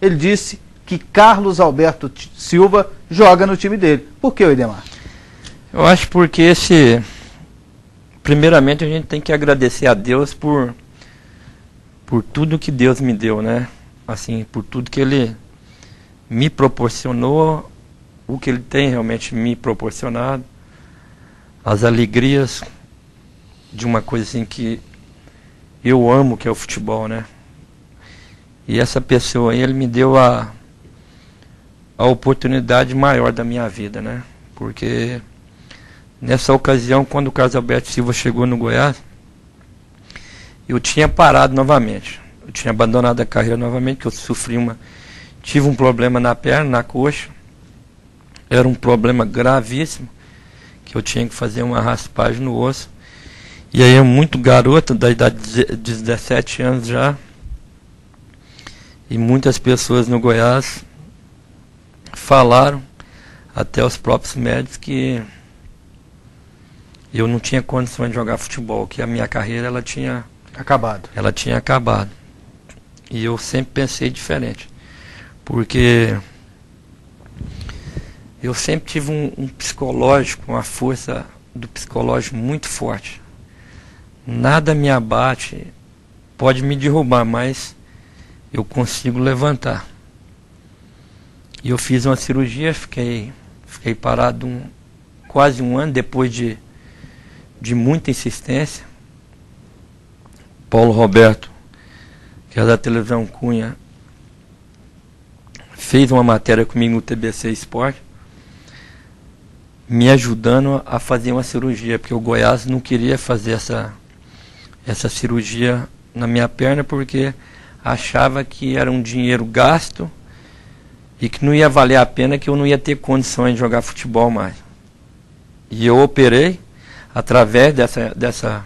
ele disse que Carlos Alberto Silva joga no time dele. Por que, Edemar? Eu acho porque esse. Primeiramente a gente tem que agradecer a Deus por por tudo que Deus me deu, né? Assim, por tudo que ele me proporcionou, o que ele tem realmente me proporcionado, as alegrias de uma coisa assim que eu amo, que é o futebol, né? E essa pessoa aí, ele me deu a a oportunidade maior da minha vida, né? Porque nessa ocasião, quando o Carlos Alberto Silva chegou no Goiás, eu tinha parado novamente. Eu tinha abandonado a carreira novamente, porque eu sofri uma. Tive um problema na perna, na coxa. Era um problema gravíssimo, que eu tinha que fazer uma raspagem no osso. E aí, eu muito garoto, da idade de 17 anos já. E muitas pessoas no Goiás falaram, até os próprios médicos, que eu não tinha condições de jogar futebol, que a minha carreira ela tinha acabado. Ela tinha acabado. E eu sempre pensei diferente. Porque eu sempre tive um, um psicológico, uma força do psicológico muito forte. Nada me abate, pode me derrubar, mas eu consigo levantar. E eu fiz uma cirurgia, fiquei, fiquei parado um, quase um ano depois de, de muita insistência. Paulo Roberto, que é da televisão Cunha, fez uma matéria comigo no TBC Esporte, me ajudando a fazer uma cirurgia, porque o Goiás não queria fazer essa, essa cirurgia na minha perna porque achava que era um dinheiro gasto e que não ia valer a pena, que eu não ia ter condições de jogar futebol mais. E eu operei através dessa dessa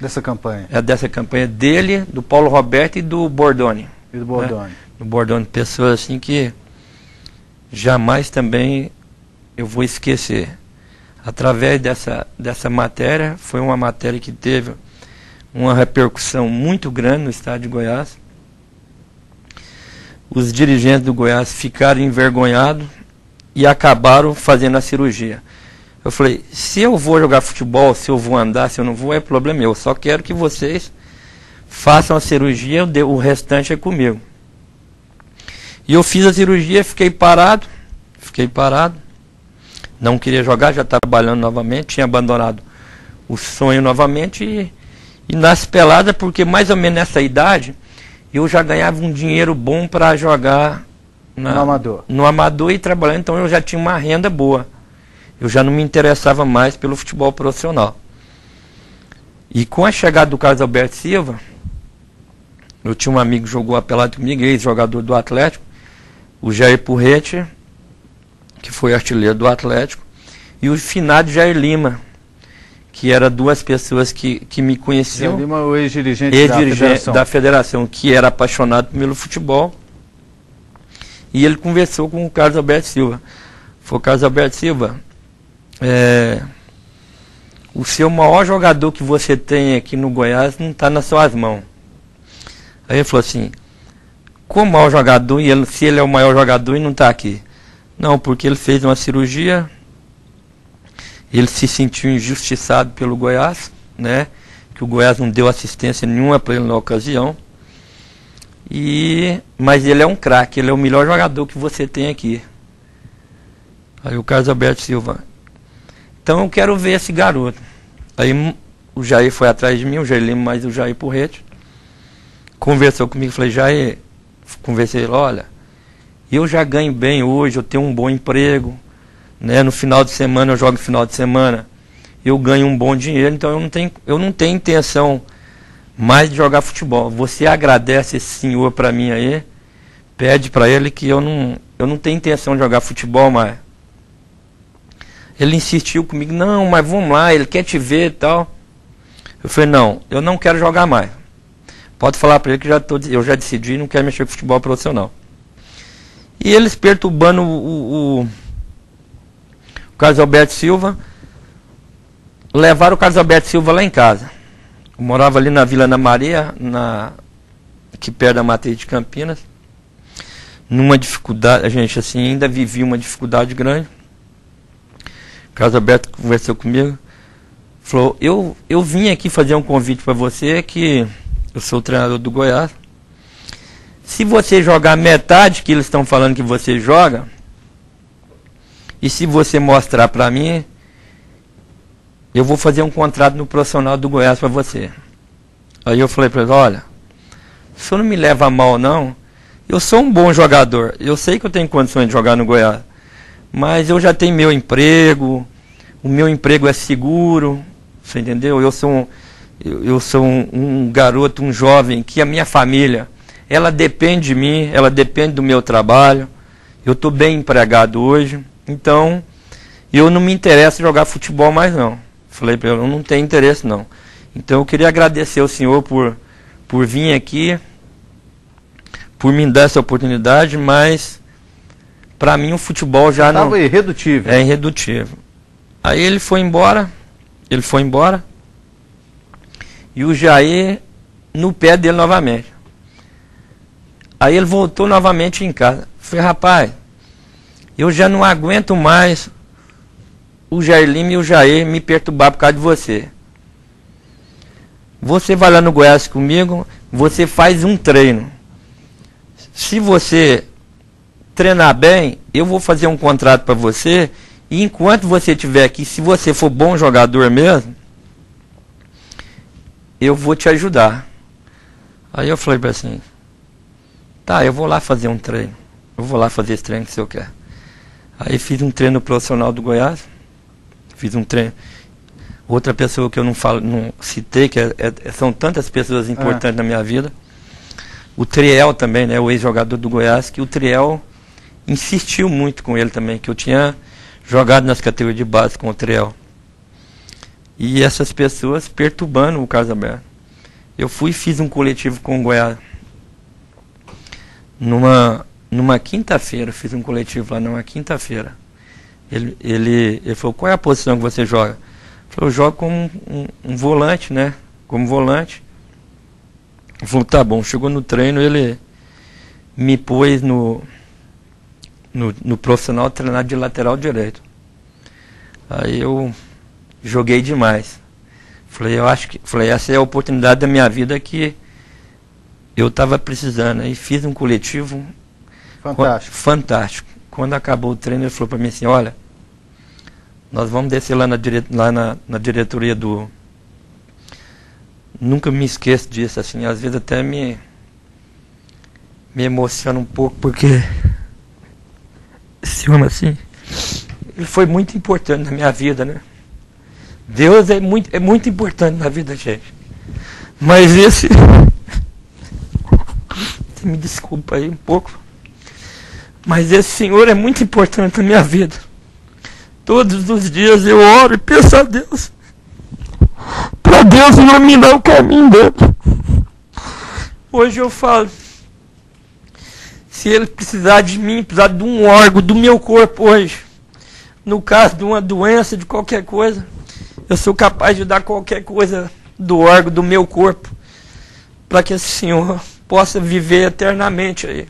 dessa campanha. É dessa campanha dele, do Paulo Roberto e do Bordoni. E do Bordoni. Né? Do Bordoni, pessoas assim que jamais também eu vou esquecer. Através dessa dessa matéria, foi uma matéria que teve uma repercussão muito grande no estado de Goiás os dirigentes do Goiás ficaram envergonhados e acabaram fazendo a cirurgia. Eu falei, se eu vou jogar futebol, se eu vou andar, se eu não vou, é problema meu. Eu só quero que vocês façam a cirurgia, o restante é comigo. E eu fiz a cirurgia, fiquei parado, fiquei parado. Não queria jogar, já estava trabalhando novamente, tinha abandonado o sonho novamente e, e nas peladas, porque mais ou menos nessa idade, eu já ganhava um dinheiro bom para jogar na, no amador. No amador e trabalhar, então eu já tinha uma renda boa. Eu já não me interessava mais pelo futebol profissional. E com a chegada do Carlos Alberto Silva, eu tinha um amigo que jogou apelado comigo, ex-jogador do Atlético, o Jair Purrete, que foi artilheiro do Atlético, e o finado Jair Lima, que era duas pessoas que, que me conheciam. Jair Lima, o ex-dirigente ex da federação. da federação, que era apaixonado pelo futebol. E ele conversou com o Carlos Alberto Silva. Foi o Carlos Alberto Silva, é, o seu maior jogador que você tem aqui no Goiás não está nas suas mãos. Aí ele falou assim, como maior jogador, e ele, se ele é o maior jogador e não está aqui? Não, porque ele fez uma cirurgia ele se sentiu injustiçado pelo Goiás, né? Que o Goiás não deu assistência nenhuma para ele na ocasião. E mas ele é um craque, ele é o melhor jogador que você tem aqui. Aí o Carlos Alberto Silva. Então eu quero ver esse garoto. Aí o Jair foi atrás de mim, o Jair Lima mais o Jair Porrete. Conversou comigo, falei, Jair, conversei, olha, eu já ganho bem hoje, eu tenho um bom emprego, né? No final de semana eu jogo no final de semana, eu ganho um bom dinheiro, então eu não tenho, eu não tenho intenção mais de jogar futebol. Você agradece esse senhor para mim aí, pede para ele que eu não, eu não tenho intenção de jogar futebol mais. Ele insistiu comigo, não, mas vamos lá, ele quer te ver e tal. Eu falei, não, eu não quero jogar mais. Pode falar para ele que já tô, eu já decidi não quero mexer com futebol profissional. E eles perturbando o, o Carlos Alberto Silva, levaram o Carlos Alberto Silva lá em casa. Eu morava ali na Vila Ana Maria, na, aqui perto da Matriz de Campinas. numa dificuldade, a gente assim ainda vivia uma dificuldade grande. Carlos Alberto conversou comigo, falou: "Eu eu vim aqui fazer um convite para você que eu sou o treinador do Goiás. Se você jogar metade que eles estão falando que você joga, e se você mostrar para mim, eu vou fazer um contrato no profissional do Goiás para você." Aí eu falei para ele: "Olha, o senhor não me leva a mal não, eu sou um bom jogador. Eu sei que eu tenho condições de jogar no Goiás. Mas eu já tenho meu emprego. O meu emprego é seguro. Você entendeu? Eu sou um, eu, eu sou um, um, garoto, um jovem, que a minha família, ela depende de mim, ela depende do meu trabalho. Eu estou bem empregado hoje. Então, eu não me interesso em jogar futebol mais não. Falei para ele, eu não tenho interesse não. Então eu queria agradecer ao senhor por, por vir aqui por me dar essa oportunidade, mas para mim o futebol já Tava não irredutível. é irredutível. Aí ele foi embora, ele foi embora e o Jair no pé dele novamente. Aí ele voltou novamente em casa. Falei, rapaz, eu já não aguento mais o Jair Lima e o Jair me perturbar por causa de você. Você vai lá no Goiás comigo, você faz um treino se você treinar bem, eu vou fazer um contrato para você. E enquanto você estiver aqui, se você for bom jogador mesmo, eu vou te ajudar. Aí eu falei para assim, tá, eu vou lá fazer um treino. Eu vou lá fazer esse treino que senhor quer. Aí fiz um treino profissional do Goiás. Fiz um treino. Outra pessoa que eu não falo, não citei, que é, é, são tantas pessoas importantes ah. na minha vida o Triel também, né, o ex-jogador do Goiás, que o Triel insistiu muito com ele também, que eu tinha jogado nas categorias de base com o Triel. E essas pessoas perturbando o Carlos Alberto. Eu fui e fiz um coletivo com o Goiás. Numa, numa quinta-feira, fiz um coletivo lá numa quinta-feira. Ele, ele, ele falou, qual é a posição que você joga? Eu falei, eu jogo como um, um, um volante, né? Como volante. Falou, tá bom, chegou no treino, ele me pôs no, no, no profissional treinar de lateral direito. Aí eu joguei demais. Falei, eu acho que. Falei, essa é a oportunidade da minha vida que eu estava precisando. Aí fiz um coletivo fantástico. fantástico. Quando acabou o treino, ele falou para mim assim, olha, nós vamos descer lá na, dire, lá na, na diretoria do, nunca me esqueço disso, assim, às vezes até me me emociona um pouco porque esse homem assim, ele foi muito importante na minha vida, né? Deus é muito, é muito importante na vida da gente. Mas esse me desculpa aí um pouco. Mas esse Senhor é muito importante na minha vida. Todos os dias eu oro e peço a Deus para Deus iluminar o caminho dele. Hoje eu falo, se ele precisar de mim, precisar de um órgão do meu corpo hoje, no caso de uma doença, de qualquer coisa, eu sou capaz de dar qualquer coisa do órgão do meu corpo para que esse Senhor possa viver eternamente aí.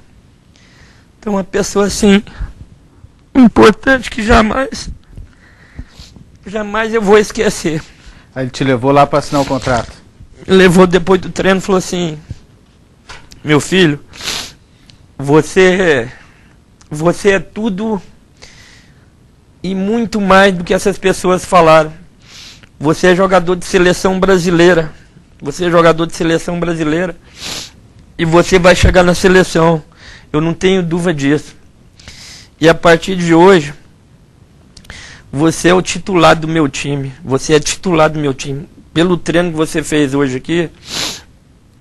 Então, uma pessoa assim, importante que jamais, jamais eu vou esquecer. Aí ele te levou lá para assinar o contrato? Levou depois do treino e falou assim: Meu filho, você, você é tudo e muito mais do que essas pessoas falaram. Você é jogador de seleção brasileira. Você é jogador de seleção brasileira. E você vai chegar na seleção. Eu não tenho dúvida disso. E a partir de hoje, você é o titular do meu time. Você é titular do meu time. Pelo treino que você fez hoje aqui,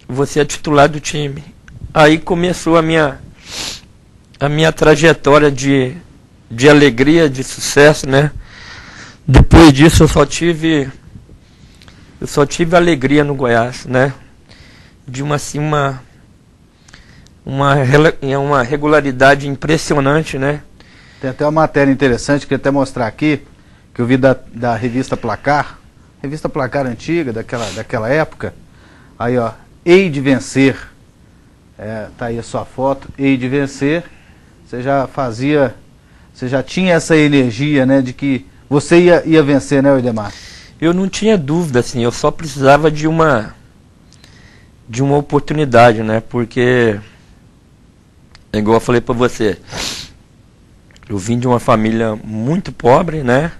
você é titular do time. Aí começou a minha a minha trajetória de, de alegria, de sucesso, né? Depois disso eu só tive eu só tive alegria no Goiás, né? De uma assim uma uma, uma regularidade impressionante, né? Tem até uma matéria interessante que eu até mostrar aqui, que eu vi da, da revista Placar, revista Placar antiga, daquela, daquela época. Aí, ó, Hei de Vencer. É, tá aí a sua foto, Hei de Vencer. você já fazia, você já tinha essa energia, né, de que você ia, ia vencer, né, Edemar? Eu não tinha dúvida, assim, eu só precisava de uma de uma oportunidade, né? Porque é igual eu falei para você, eu vim de uma família muito pobre, né?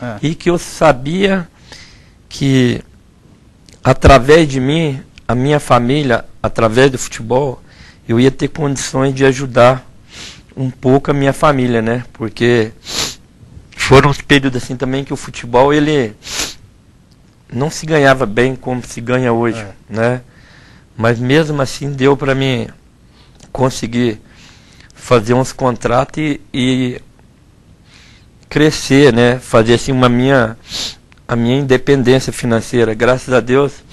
É. E que eu sabia que através de mim, a minha família, através do futebol, eu ia ter condições de ajudar um pouco a minha família, né? Porque foram os períodos assim também que o futebol ele não se ganhava bem como se ganha hoje, é. né? Mas mesmo assim deu para mim conseguir fazer uns contratos e, e, crescer, né? Fazer assim uma minha a minha independência financeira. Graças a Deus,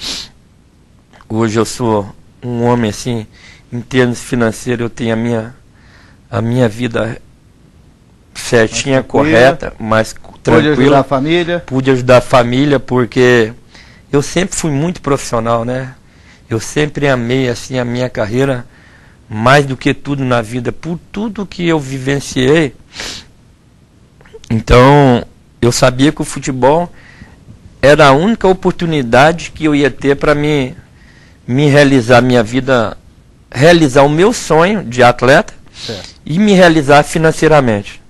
hoje eu sou um homem assim, em termos financeiros, eu tenho a minha a minha vida certinha, correta, mas tranquila. Pude ajudar a família? Pude ajudar a família porque eu sempre fui muito profissional, né? Eu sempre amei assim a minha carreira mais do que tudo na vida, por tudo que eu vivenciei. Então, eu sabia que o futebol era a única oportunidade que eu ia ter para me me realizar minha vida, realizar o meu sonho de atleta certo. e me realizar financeiramente.